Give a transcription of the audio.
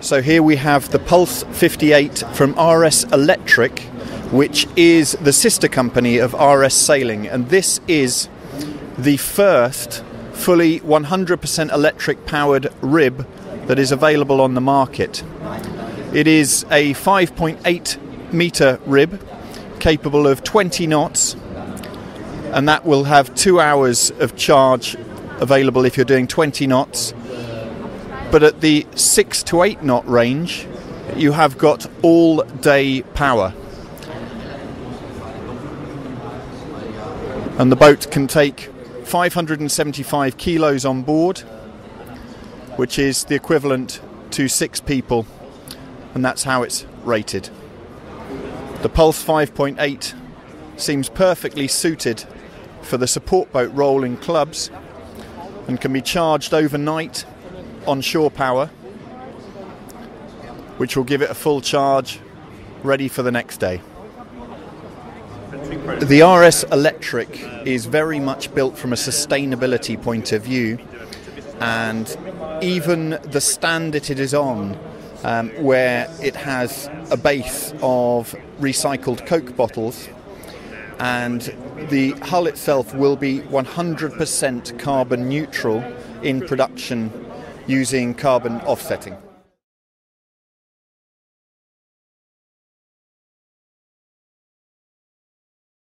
So here we have the Pulse 58 from RS Electric, which is the sister company of RS Sailing, and this is the first fully 100% electric powered rib that is available on the market. It is a 5.8 meter rib capable of 20 knots, and that will have two hours of charge available if you're doing 20 knots. But at the 6 to 8 knot range, you have got all day power. And the boat can take 575 kilos on board, which is the equivalent to six people, and that's how it's rated. The Pulse 5.8 seems perfectly suited for the support boat role in clubs and can be charged overnight on shore power, which will give it a full charge ready for the next day. The RS Electric is very much built from a sustainability point of view, and even the stand that it is on, um, where it has a base of recycled Coke bottles, and the hull itself will be 100% carbon neutral in production using carbon offsetting.